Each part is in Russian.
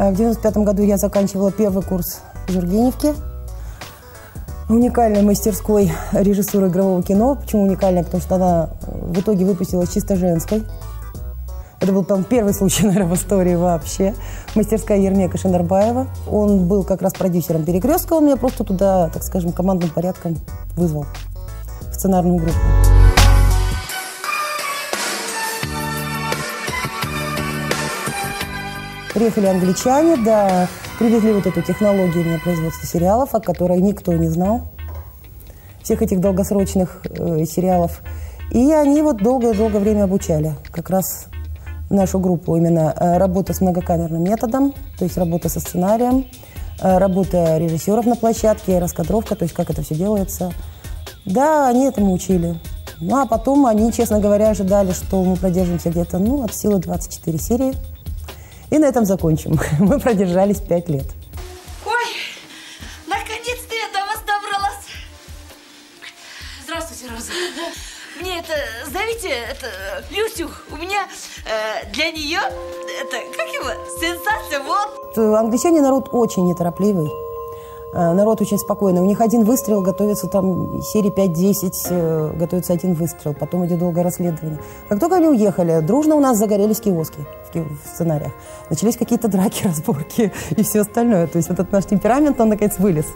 В 95 году я заканчивала первый курс в Жургеневке. Уникальной мастерской режиссуры игрового кино. Почему уникальная? Потому что она в итоге выпустилась чисто женской. Это был, по первый случай, наверное, в истории вообще. Мастерская Ермека Шинарбаева. Он был как раз продюсером «Перекрестка». Он меня просто туда, так скажем, командным порядком вызвал в сценарную группу. Приехали англичане, да, привезли вот эту технологию на производство сериалов, о которой никто не знал. Всех этих долгосрочных э, сериалов. И они вот долгое-долгое время обучали. Как раз нашу группу именно э, работа с многокамерным методом, то есть работа со сценарием, э, работа режиссеров на площадке, раскадровка, то есть как это все делается. Да, они этому учили. Ну, а потом они, честно говоря, ожидали, что мы продержимся где-то, ну, от силы 24 серии. И на этом закончим. Мы продержались 5 лет. Ой, наконец-то я до вас добралась. Здравствуйте, Роза. Мне это, зовите, это, Люсю, у меня э, для нее, это, как его, сенсация, вот. Англичане народ очень неторопливый. Э, народ очень спокойный. У них один выстрел, готовится там серии 5-10, э, готовится один выстрел, потом идет долгое расследование. Как только они уехали, дружно у нас загорелись киоски в, сценариях. Начались какие-то драки, разборки и все остальное. То есть этот наш темперамент, он наконец вылез.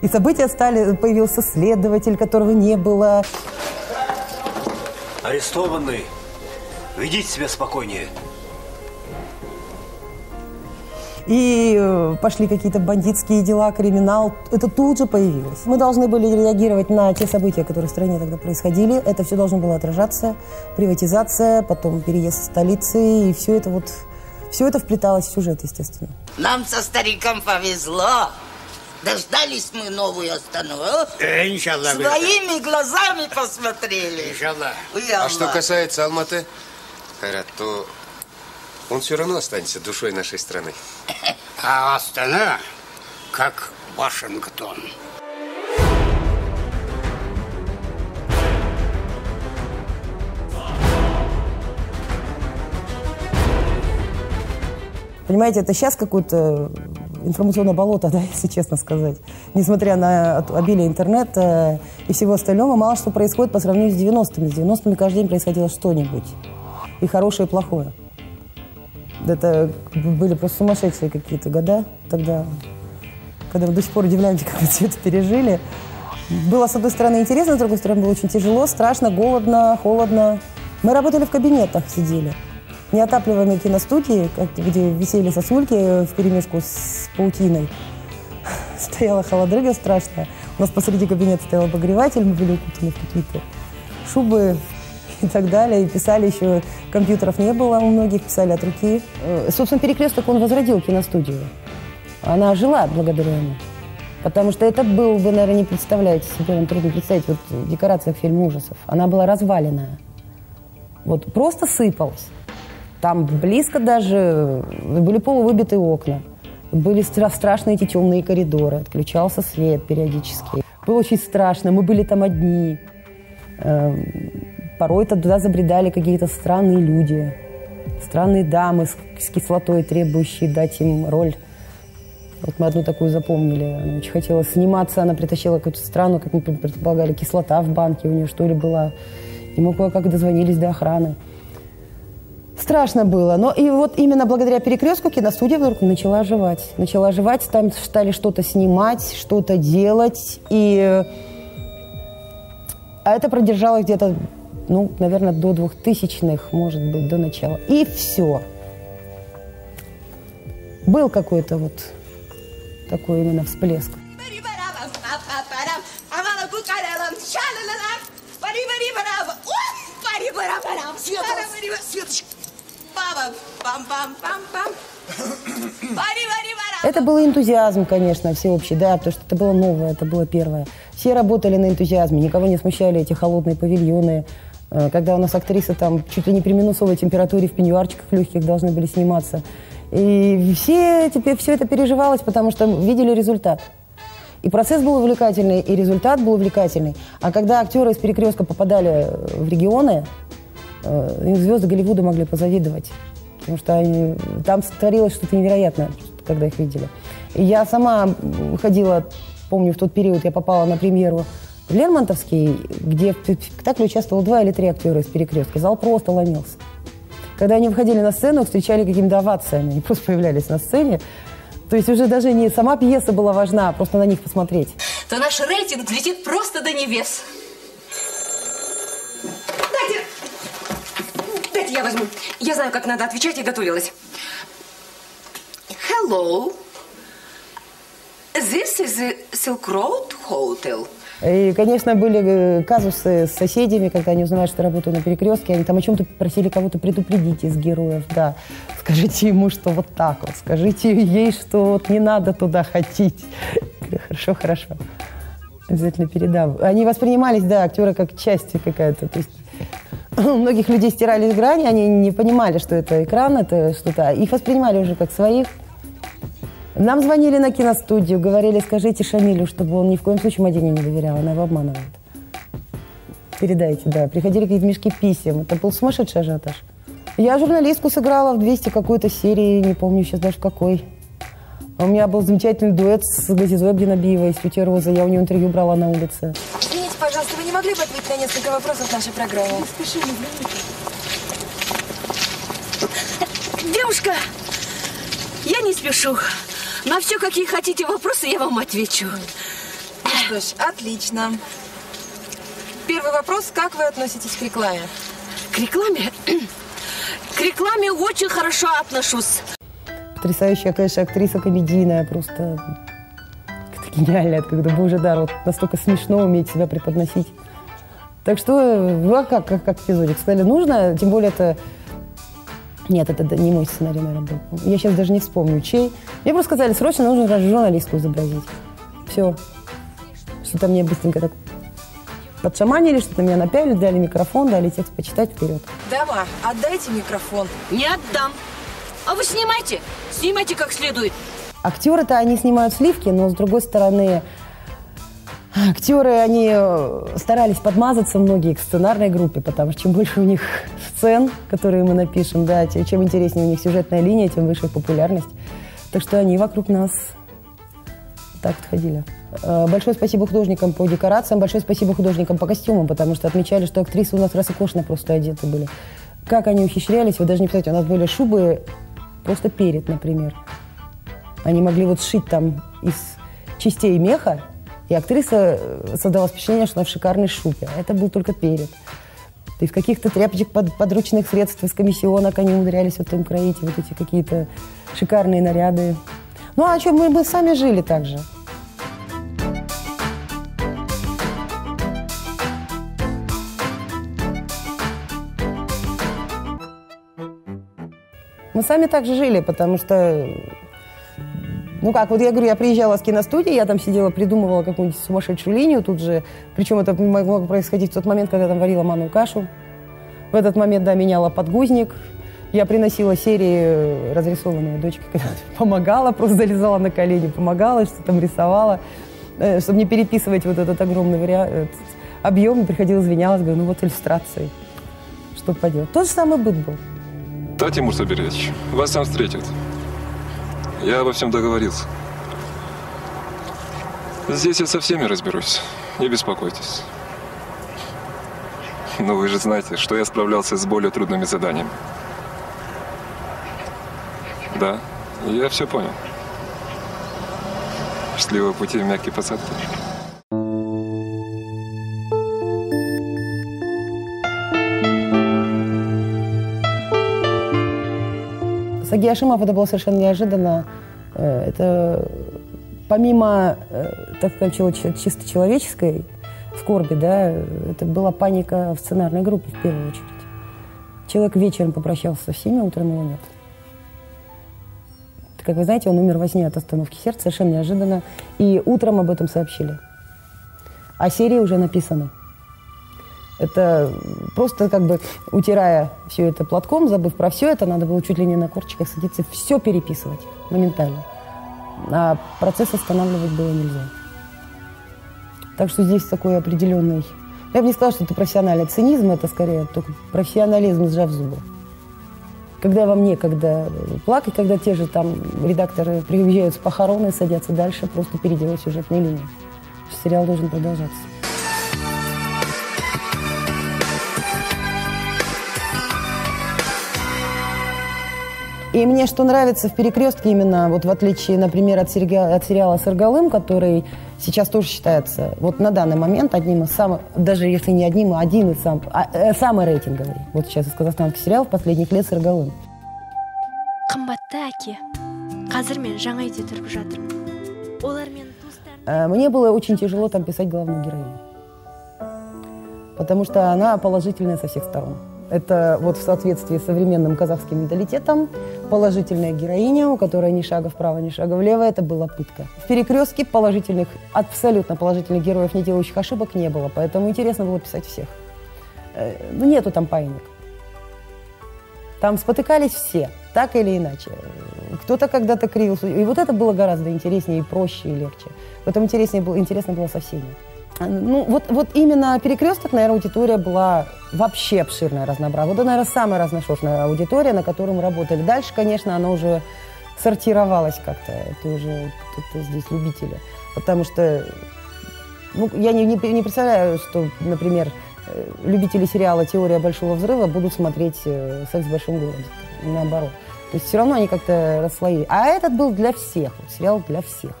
И события стали, появился следователь, которого не было. Арестованный, ведите себя спокойнее. И э, пошли какие-то бандитские дела, криминал. Это тут же появилось. Мы должны были реагировать на те события, которые в стране тогда происходили. Это все должно было отражаться. Приватизация, потом переезд в столицы. И все это вот... Все это вплеталось в сюжет, естественно. Нам со стариком повезло. Дождались мы новую остановку. Э. Своими глазами посмотрели. Иншаллах. А что касается Алматы, Хайрат, то он все равно останется душой нашей страны. А Астана как Вашингтон. Понимаете, это сейчас какое-то информационное болото, да, если честно сказать. Несмотря на обилие интернета и всего остального, мало что происходит по сравнению с 90-ми. С 90-ми каждый день происходило что-нибудь. И хорошее, и плохое. Это были просто сумасшедшие какие-то года тогда, когда мы до сих пор удивляемся, как мы все это пережили. Было, с одной стороны, интересно, с другой стороны, было очень тяжело, страшно, голодно, холодно. Мы работали в кабинетах, сидели. Неотапливаемые киностудии, где висели сосульки в перемешку с паутиной. Стояла холодрыга страшная. У нас посреди кабинета стоял обогреватель, мы были укутаны в какие-то шубы, и так далее. И писали еще, компьютеров не было у многих, писали от руки. Э, собственно, «Перекресток» он возродил киностудию. Она жила благодаря ему. Потому что это был, вы, наверное, не представляете себе, вам трудно представить, вот в декорациях фильма ужасов. Она была разваленная. Вот просто сыпалась. Там близко даже были полувыбитые окна. Были страшные эти темные коридоры. Отключался свет периодически. Было очень страшно. Мы были там одни. Порой туда забредали какие-то странные люди, странные дамы с, с кислотой, требующие дать им роль. Вот мы одну такую запомнили. Она очень хотела сниматься, она притащила какую-то страну, как мы предполагали, кислота в банке у нее, что ли, была. И мы кое-как дозвонились до охраны. Страшно было. Но и вот именно благодаря перекрестку киностудия вдруг начала оживать. Начала оживать, там стали что-то снимать, что-то делать. И... А это продержалось где-то ну, наверное, до двухтысячных, может быть, до начала. И все. Был какой-то вот такой именно всплеск. Это был энтузиазм, конечно, всеобщий, да, потому что это было новое, это было первое. Все работали на энтузиазме, никого не смущали эти холодные павильоны, когда у нас актрисы там чуть ли не при минусовой температуре в пеньюарчиках легких должны были сниматься. И все, теперь все это переживалось, потому что видели результат. И процесс был увлекательный, и результат был увлекательный. А когда актеры из перекрестка попадали в регионы, э, звезды Голливуда могли позавидовать. потому что они, там творилось что-то невероятное, когда их видели. И я сама ходила, помню, в тот период я попала на премьеру Лермонтовский, где в спектакле участвовало два или три актера из «Перекрестка». Зал просто ломился. Когда они выходили на сцену, встречали какими-то овациями, они просто появлялись на сцене. То есть уже даже не сама пьеса была важна, а просто на них посмотреть. То наш рейтинг взлетит просто до небес. Дайте! Дайте я возьму. Я знаю, как надо отвечать, я готовилась. Hello. This is a Silk Road Hotel. И, конечно, были э, казусы с соседями, когда они узнавали, что я работаю на перекрестке, они там о чем-то просили кого-то предупредить из героев, да. Скажите ему, что вот так вот, скажите ей, что вот не надо туда ходить. Хорошо, хорошо. Обязательно передам. Они воспринимались, да, актеры как часть какая-то. То есть многих людей стирались грани, они не понимали, что это экран, это что-то. Их воспринимали уже как своих. Нам звонили на киностудию, говорили, скажите Шамилю, чтобы он ни в коем случае Мадине не доверял, она его обманывает. Передайте, да. Приходили какие-то мешки писем. Это был сумасшедший ажиотаж. Я журналистку сыграла в 200 какой-то серии, не помню сейчас даже какой. У меня был замечательный дуэт с Газизой Абдинабиевой из «Тетя Роза». Я у нее интервью брала на улице. Извините, пожалуйста, вы не могли бы ответить на несколько вопросов нашей программы? Девушка, я не спешу. На все, какие хотите вопросы, я вам отвечу. Что ж, отлично. Первый вопрос. Как вы относитесь к рекламе? К рекламе? К рекламе очень хорошо отношусь. Потрясающая, конечно, актриса комедийная, просто это когда божий дар, вот настолько смешно уметь себя преподносить. Так что, ну а как, как, как эпизодик? Сказали, нужно, тем более это... Нет, это не мой сценарий, наверное, был. Я сейчас даже не вспомню, чей. Мне просто сказали, срочно нужно журналистку изобразить. Все. Что-то мне быстренько так подшаманили, что-то меня напялили, дали микрофон, дали текст почитать вперед. Дама, отдайте микрофон. Не отдам. А вы снимайте. Снимайте как следует. Актеры-то они снимают сливки, но с другой стороны, актеры, они э, старались подмазаться многие к сценарной группе, потому что чем больше у них сцен, которые мы напишем, да, чем интереснее у них сюжетная линия, тем выше их популярность. Так что они вокруг нас так вот ходили. Э, Большое спасибо художникам по декорациям, большое спасибо художникам по костюмам, потому что отмечали, что актрисы у нас роскошно просто одеты были. Как они ухищрялись, вы даже не представляете, у нас были шубы просто перед, например. Они могли вот сшить там из частей меха, и актриса э, создавала впечатление, что она в шикарной шубе. А это был только перед. И в каких-то тряпочек под- подручных средств из комиссионок они умудрялись вот там кроить вот эти какие-то шикарные наряды. Ну а что, мы, мы сами жили так же. Мы сами так же жили, потому что ну как, вот я говорю, я приезжала с киностудии, я там сидела, придумывала какую-нибудь сумасшедшую линию тут же. Причем это могло происходить в тот момент, когда я там варила манную кашу. В этот момент, да, меняла подгузник. Я приносила серии э, разрисованные дочке, помогала, просто залезала на колени, помогала, что там рисовала. Э, Чтобы не переписывать вот этот огромный вариант, этот объем, приходила, извинялась, говорю, ну вот иллюстрации. Что поделать. Тот же самый быт был. Да, Тимур Сабирович, вас там встретят. Я обо всем договорился. Здесь я со всеми разберусь. Не беспокойтесь. Но вы же знаете, что я справлялся с более трудными заданиями. Да, я все понял. Счастливого пути в мягкие посадки. Саги Ашимов это было совершенно неожиданно. Э, Это помимо, э, так сказать, чисто человеческой скорби, да, это была паника в сценарной группе в первую очередь. Человек вечером попрощался со всеми, утром его нет. Как вы знаете, он умер во сне от остановки сердца, совершенно неожиданно. И утром об этом сообщили. А серии уже написаны. Это просто как бы утирая все это платком, забыв про все это, надо было чуть ли не на корчиках садиться, все переписывать моментально. А процесс останавливать было нельзя. Так что здесь такой определенный... Я бы не сказала, что это профессиональный цинизм, это скорее только профессионализм, сжав зубы. когда вам некогда плакать, когда те же там редакторы приезжают с похороны, садятся дальше, просто переделать сюжетные линии. Сериал должен продолжаться. И мне что нравится в «Перекрестке» именно, вот в отличие, например, от, сериала, от сериала «Саргалым», который сейчас тоже считается вот на данный момент одним из самых, даже если не одним, а один из самых, а, э, самый рейтинговый. Вот сейчас из казахстанских сериалов последних лет «Саргалым». Э, Мне было очень тяжело там писать главную героиню. Потому что она положительная со всех сторон. Это вот в соответствии с современным казахским менталитетом положительная героиня, у которой ни шага вправо, ни шага влево, это была пытка. В перекрестке положительных, абсолютно положительных героев, не делающих ошибок, не было. Поэтому интересно было писать всех. Э, Ну, нету там паинек. Там спотыкались все, так или иначе. Кто-то когда-то кривился. И вот это было гораздо интереснее и проще, и легче. В этом интереснее было, интересно было со всеми. Ну, вот, вот именно перекресток, наверное, аудитория была вообще обширная, разнообразная. Вот наверное, самая разношерстная аудитория, на которой мы работали. Дальше, конечно, она уже сортировалась как-то. Это уже это здесь любители. Потому что ну, я не, не, не представляю, что, например, э, любители сериала «Теория большого взрыва» будут смотреть э, «Секс в большом городе». Наоборот. То есть все равно они как-то расслоили. А этот был для всех, вот сериал для всех.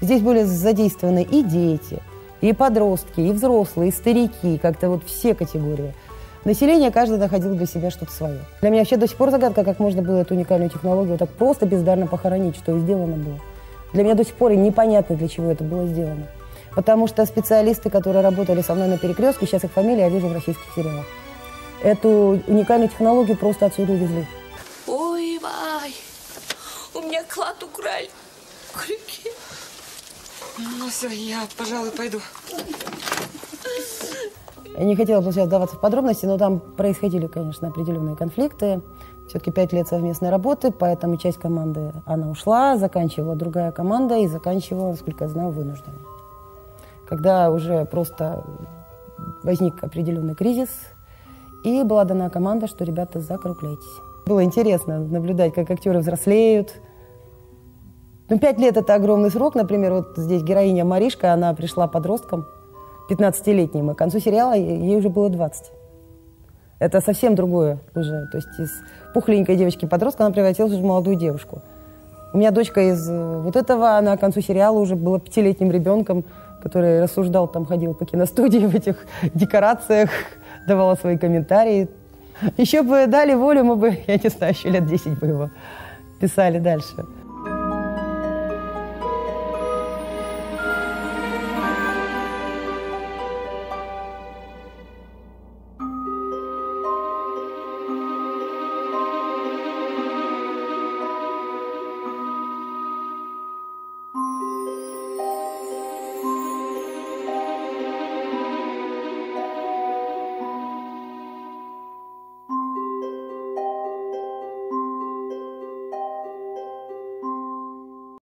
Здесь были задействованы и дети, и подростки, и взрослые, и старики, как-то вот все категории. Население каждый находил для себя что-то свое. Для меня вообще до сих пор загадка, как можно было эту уникальную технологию так просто бездарно похоронить, что и сделано было. Для меня до сих пор и непонятно, для чего это было сделано. Потому что специалисты, которые работали со мной на перекрестке, сейчас их фамилии я вижу в российских сериалах. Эту уникальную технологию просто отсюда увезли. ой вай у меня клад украли крюки Ну все, я, пожалуй, пойду. Я не хотела бы сейчас вдаваться в подробности, но там происходили, конечно, определенные конфликты. Все-таки пять лет совместной работы, поэтому часть команды, она ушла, заканчивала другая команда и заканчивала, насколько я знаю, вынужденно. Когда уже просто возник определенный кризис, и была дана команда, что, ребята, закругляйтесь. Было интересно наблюдать, как актеры взрослеют. Ну, пять лет – это огромный срок. Например, вот здесь героиня Маришка, она пришла подростком, 15-летним, и к концу сериала ей уже было 20. Это совсем другое уже. То есть из пухленькой девочки-подростка она превратилась уже в молодую девушку. У меня дочка из э, вот этого, она к концу сериала уже была пятилетним ребенком, который рассуждал, там ходил по киностудии в этих декорациях, давала свои комментарии. Еще бы дали волю, мы бы, я не знаю, еще лет 10 бы его писали дальше.